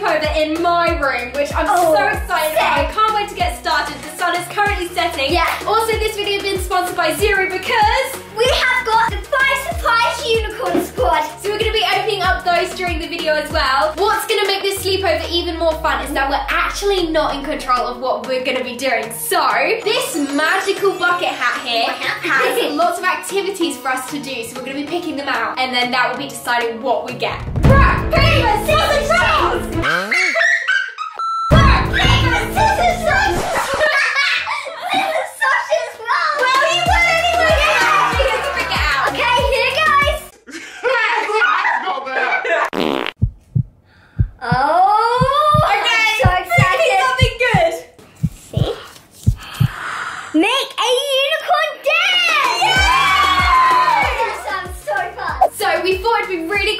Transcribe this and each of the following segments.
sleepover in my room, which I'm Oh, so excited about. I can't wait to get started. The sun is currently setting. Yeah. Also, this video has been sponsored by Zuru because We have got the five surprise unicorn squad. So we're going to be opening up those during the video as well. What's going to make this sleepover even more fun is that we're actually not in control of what we're going to be doing. So this magical bucket hat here has lots of activities for us to do. So we're going to be picking them out and then that will be deciding what we get. Rock, paper, scissors,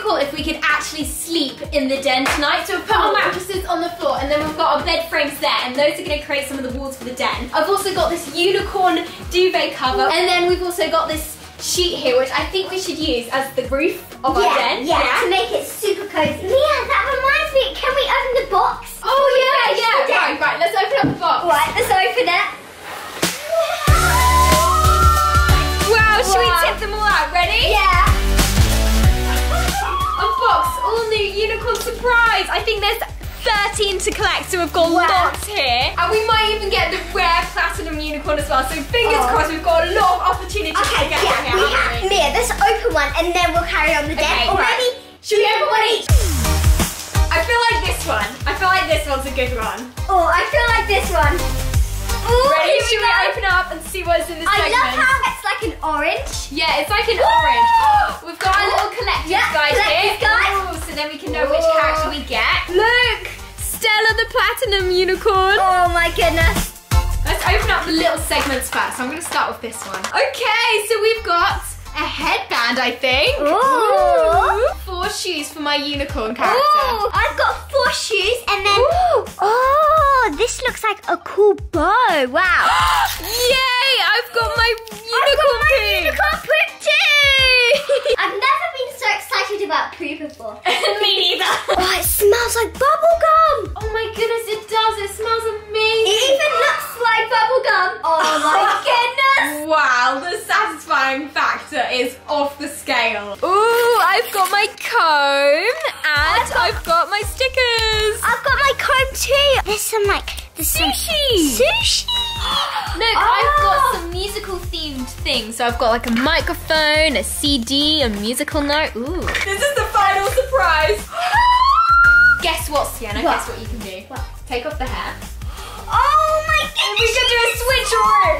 cool if we could actually sleep in the den tonight. So we've put our mattresses on the floor and then we've got our bed frames there and those are gonna create some of the walls for the den. I've also got this unicorn duvet cover and then we've also got this sheet here which I think we should use as the roof of our den. yeah, yeah, to make it super cozy. 13 to collect, so we've got Wow. lots here. And we might even get the rare platinum unicorn as well. So fingers Oh. crossed, we've got a lot of opportunities Okay, to get yeah, here, we haven't we? Mia, let's open one and then we'll carry on the Okay, deck. Or right. maybe Should we open one each? I feel like this one. I feel like this one's a good one. Oh, I feel like this one. Ooh, Ready? here Should we go. open up and see what's in this I segment? love how it's like an orange. Yeah, it's like an orange. We've got our little collector's Yeah, guide here. collector's guide. Ooh, so then we can know which character we get. Look! Stella the Platinum Unicorn. Oh my goodness. Let's open up the little segments first. So I'm going to start with this one. Okay, so we've got a headband, I think. Ooh. Four shoes for my unicorn character. Ooh, I've got four shoes and then. Oh, Oh, this looks like a cool bow. Wow. Yay! I've got my unicorn I've got my unicorn poop too. I've never been so excited about poo before. Me neither. Oh, it smells like bubble gum. Oh my goodness, it does. It Sushi. Look, I've got ah. some musical themed things. So I've got like a microphone, a CD, a musical note. Ooh. This is the final surprise. Guess what, Sienna? What? Guess what you can do. What? Take off the hair. Oh my goodness. We should do a switcheroo.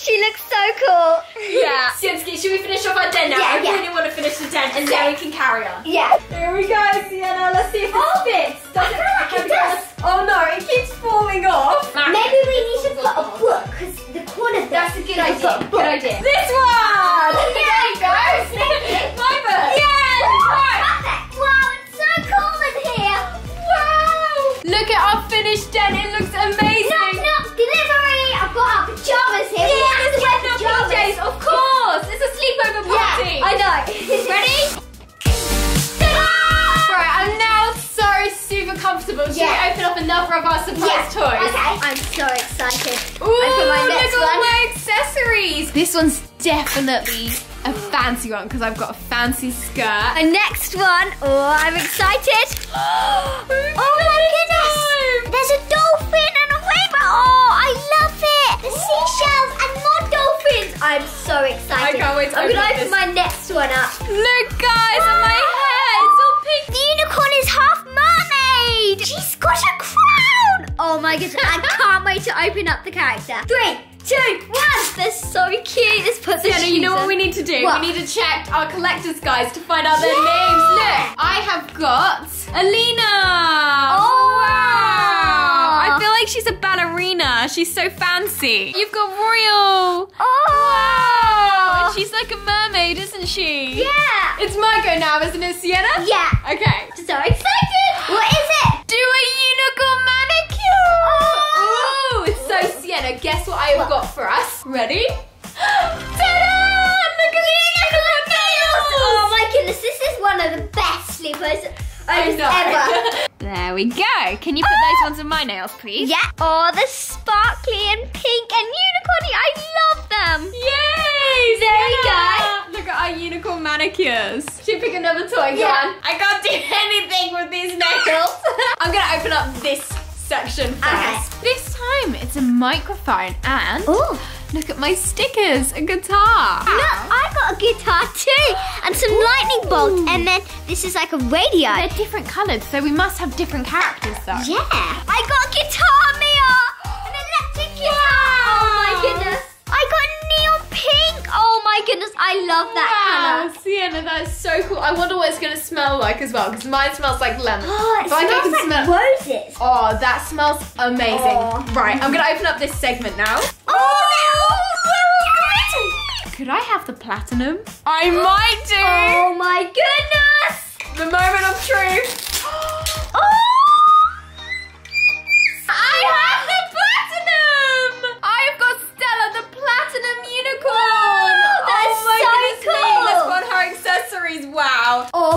she looks so cool. yeah. Sienski, should we finish off our den now? Yeah, I yeah. really want to finish the den and then we can carry on. Yeah. Here we go, Sienna. Let's see if it Oh, fits. Does I feel like it does. Oh no, it keeps falling off. Maybe we need to put a book because the corner. That's a good idea. a. Good idea. This one. Oh, yeah. There you go. My book. Yeah. Right. Perfect. Wow, it's so cool in here. Wow. Look at our finished den. Yeah. we another of our surprise Yeah. toys? Okay. I'm so excited. Ooh, I put my look next at all my accessories. This one's definitely a fancy one because I've got a fancy skirt. The next one. Oh, I'm excited. oh my goodness. There's a dolphin and a rainbow. Oh, I love it. The seashells and more dolphins. I'm so excited. I can't wait to I'm open gonna this. open my next one up. Look, guys, at my I can't wait to open up the character. Three, two, one. They're so cute. Let's put the Sienna, you know what we need to do? What? We need to check our collector's guides to find out their Yeah. names. Look, I have got Alina. Oh. wow. I feel like she's a ballerina. She's so fancy. You've got Royal. Oh. Wow. And she's like a mermaid, isn't she? Yeah. It's my go now, isn't it, Sienna? Yeah. Okay. So excited. What is it? Do a Guess what I have What? got for us? Ready? Ta-da! Look at the unicorn nails. Oh my goodness, this is one of the best sleepers I've ever. There we go. Can you put those ones on my nails, please? Yeah. Oh, the sparkly and pink and unicorny. I love them. Yay! There you Sienna! Look at our unicorn manicures. Should we pick another toy? Go Yeah. I can't do anything with these nails. I'm gonna open up this section first. Okay. This it's a microphone and Ooh. look at my stickers, a guitar. Look, I got a guitar too, and some lightning bolts, and then this is like a radio. They're different coloured, so we must have different characters though. Yeah. I got I love that Wow, colour. Sienna, that is so cool. I wonder what it's gonna smell like as well, because mine smells like lemon. Oh, it But I smells like smell- roses. Oh, that smells amazing. Oh. Right, I'm gonna open up this segment now. Oh, they're all Could I have the platinum? I might do. Oh my goodness! The moment of truth.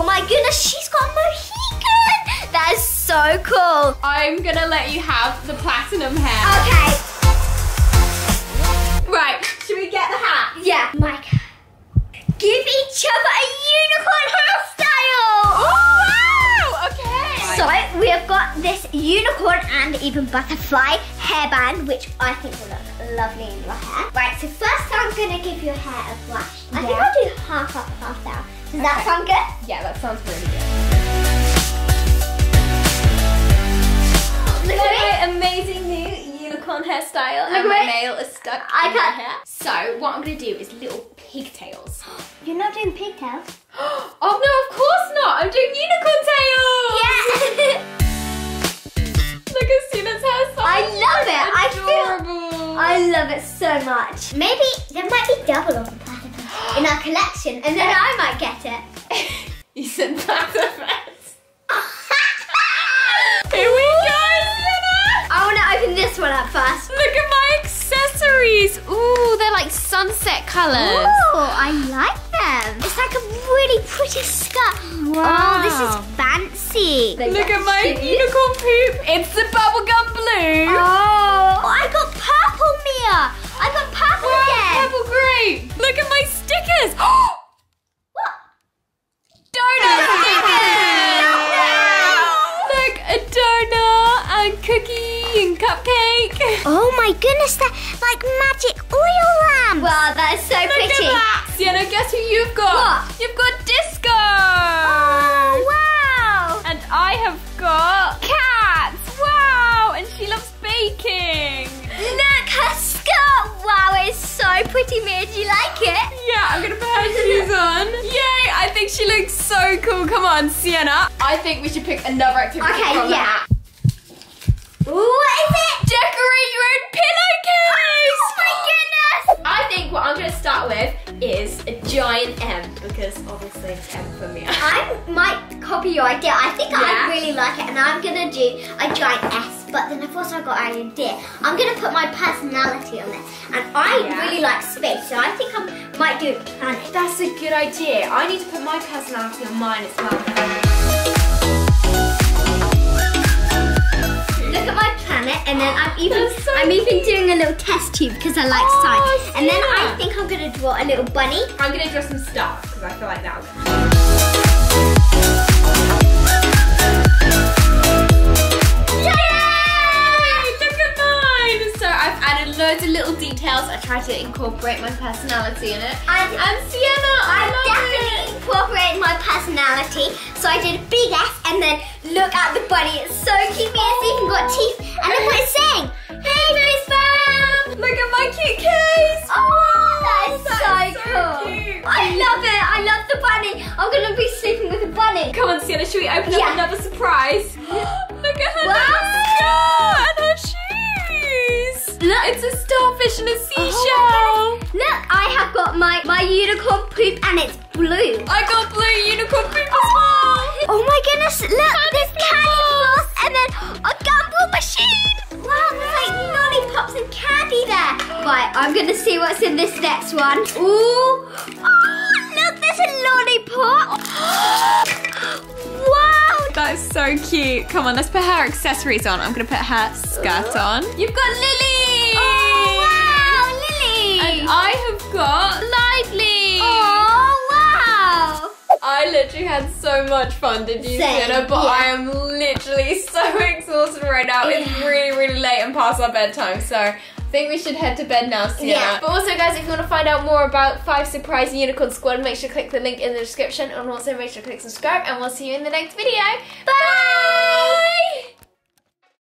Oh my goodness, she's got a Mohican! That is so cool. I'm gonna let you have the platinum hair. Okay, Right, should we get the hat? yeah. Mike, give each other a unicorn hairstyle! Oh, wow. Okay. So we have got this unicorn and even butterfly hairband, which I think will look lovely in your hair. Right, so first I'm gonna give your hair a brush. I think I'll do half up, half down. Does that Okay. sound good? yeah, that sounds really good. Look Look at my amazing new unicorn hairstyle Look and my nail is stuck I in can't- hair. So what I'm gonna do is little pigtails. You're not doing pigtails? oh no, of course not! I'm doing unicorn tails! Yeah! Look at Sienna's hairstyle. I love it. I feel- Adorable. I love it so much. Maybe there might be double of the in our collection, and then I might get it. you said platypus. Here we go, Sienna! I want to open this one up first. Look at my accessories. Ooh, they're like sunset colours. Ooh, I like them. It's like a really pretty skirt. Oh, this is fancy. Look at my unicorn poop. It's the bubblegum blue. Oh, Wow, that is so Look pretty. at that. Sienna, guess who you've got? What? You've got disco. Oh, wow. And I have got cats. Wow. And she loves baking. Look, her skirt. Wow, it's so pretty, Mia. Do you like it? Yeah, I'm gonna put her shoes on. Yay! I think she looks so cool. Come on, Sienna. I think we should pick another activity Okay, from yeah. hat. What is it? Decorate your own pillowcase. Oh my goodness. I think what I'm gonna start with is a giant M because obviously it's M for me. I might copy your idea. I think Yeah? I really like it, and I'm gonna do a giant S. But then of course I've also got an idea. I'm gonna put my personality on it, and I Yeah. really like space, so I think I might do a planet. That's a good idea. I need to put my personality on mine as well. Planet, and then I'm even so I'm even doing a little test tube because I like Oh, science. And then I think I'm gonna draw a little bunny. I'm gonna draw some stars because I feel like that'll loads of little details. I try to incorporate my personality in it. And And Sienna, I love definitely it. incorporated my personality. So I did a big S and then look at the bunny. It's so cute. It's even got teeth. And look what it's saying. Hey, Fizz Fam! Look at my cute case. Oh, that is that so, is so cool. cute. I love it. I love the bunny. I'm gonna be sleeping with the bunny. Come on, Sienna, should we open Yeah. up another surprise? Look at her Wow. Got unicorn poop and it's blue. I got blue unicorn poop as well. Oh my goodness, look, there's candy floss and then a gumball machine. Wow, there's like lollipops and candy there. Right, I'm gonna see what's in this next one. Ooh. Oh, look, there's a lollipop. wow, That is so cute. Come on, let's put her accessories on. I'm gonna put her skirt on. You've got Lily! I have got Lively! Oh, wow! I literally had so much fun, did you, Same, Sienna? But yeah. I am literally so exhausted right now. It's really, really late and past our bedtime, so I think we should head to bed now, Sienna. Yeah. But also, guys, if you want to find out more about Five Surprise Unicorn Squad, make sure to click the link in the description and also make sure to click subscribe, and we'll see you in the next video. Bye!